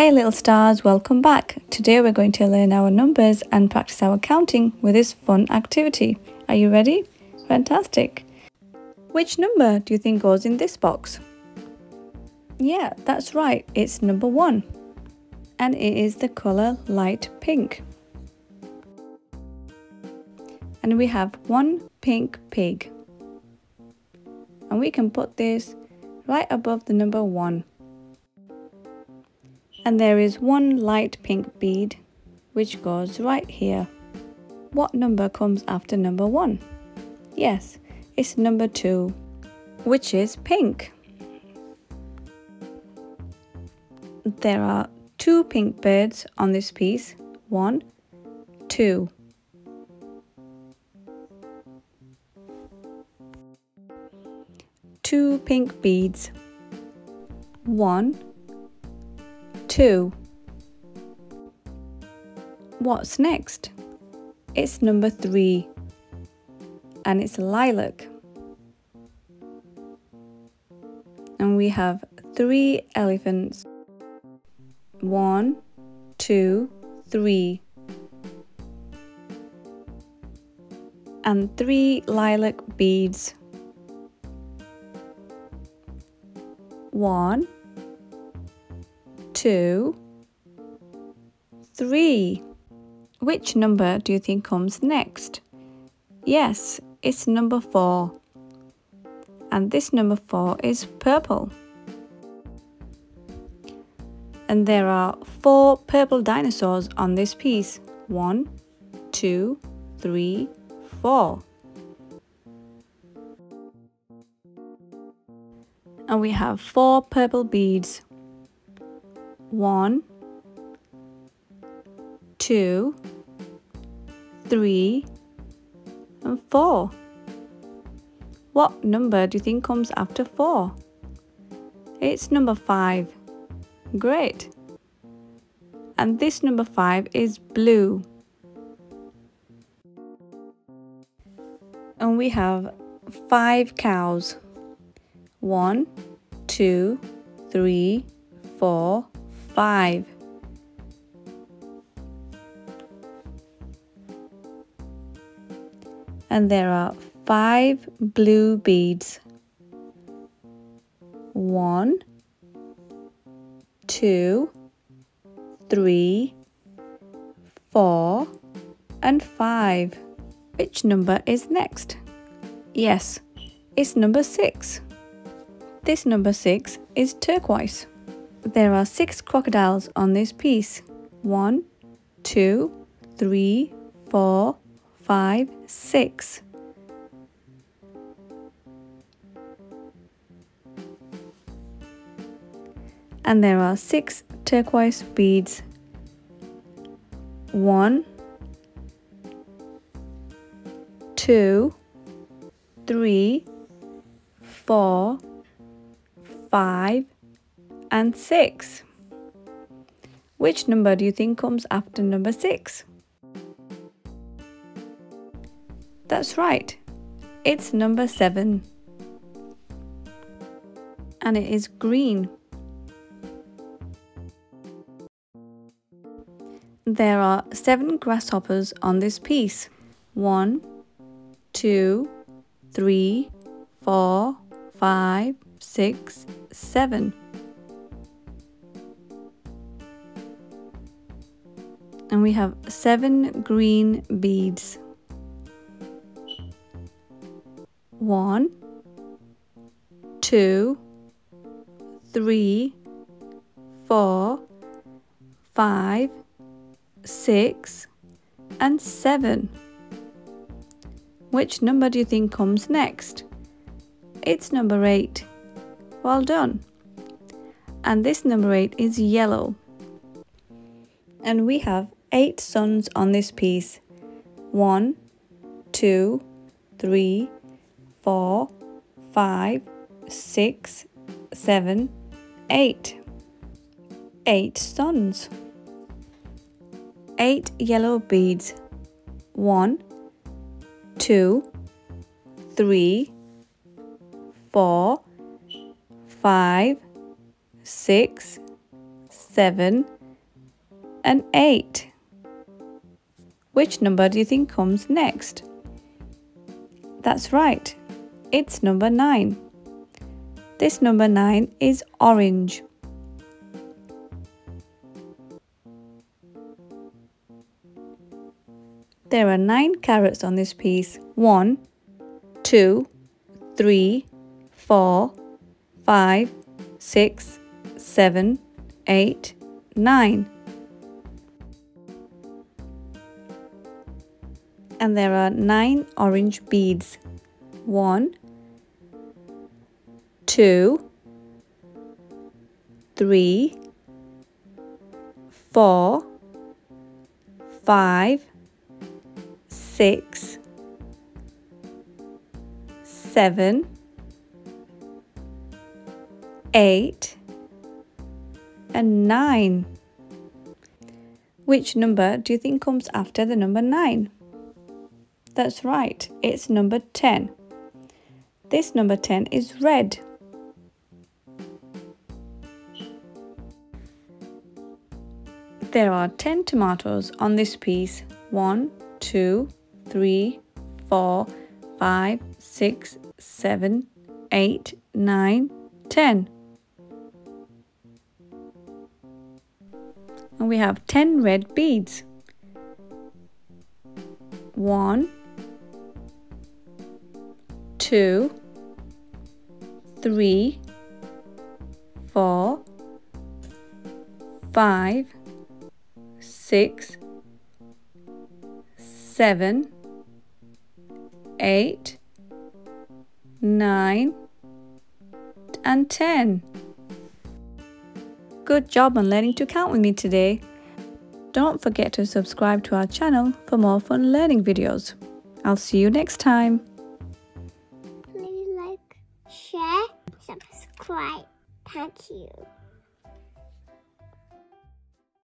Hey little stars, welcome back. Today we're going to learn our numbers and practice our counting with this fun activity. Are you ready? Fantastic. Which number do you think goes in this box? Yeah, that's right, it's number one. And it is the colour light pink. And we have one pink pig. And we can put this right above the number one and there is one light pink bead which goes right here. What number comes after number 1? Yes, it's number 2, which is pink. There are two pink birds on this piece. One, two. Two pink beads. One, 2. What's next? It's number 3 and it's lilac. And we have three elephants. One, two, three. And three lilac beads. One, two, three. Which number do you think comes next? Yes, it's number four. And this number four is purple. And there are four purple dinosaurs on this piece. One, two, three, four. And we have four purple beads one, two, three, and four. What number do you think comes after four? It's number five. Great. And this number five is blue. And we have five cows. One, two, three, four, five. And there are five blue beads. One, two, three, four, and five. Which number is next? Yes, it's number six. This number six is turquoise. There are six crocodiles on this piece. One, two, three, four, five, six. And there are six turquoise beads. One, two, three, four, five, and 6. Which number do you think comes after number 6? That's right, it's number 7. And it is green. There are seven grasshoppers on this piece. One, two, three, four, five, six, seven. And we have seven green beads. One, two, three, four, five, six, and seven. Which number do you think comes next? It's number eight. Well done. And this number eight is yellow. And we have eight suns on this piece. One, two, three, four, five, six, seven, eight. Eight suns. Eight yellow beads. One, two, three, four, five, six, seven, and eight. Which number do you think comes next? That's right, it's number nine. This number nine is orange. There are nine carrots on this piece. One, two, three, four, five, six, seven, eight, nine. And there are nine orange beads. One, two, three, four, five, six, seven, eight, and nine. Which number do you think comes after the number nine? That's right, it's number 10. This number 10 is red. There are 10 tomatoes on this piece. One, two, three, four, five, six, seven, eight, nine, ten. And we have 10 red beads. One, two, three, four, five, six, seven, eight, nine, and 10. Good job on learning to count with me today. Don't forget to subscribe to our channel for more fun learning videos. I'll see you next time. Subscribe. Thank you.